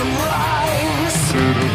them rise.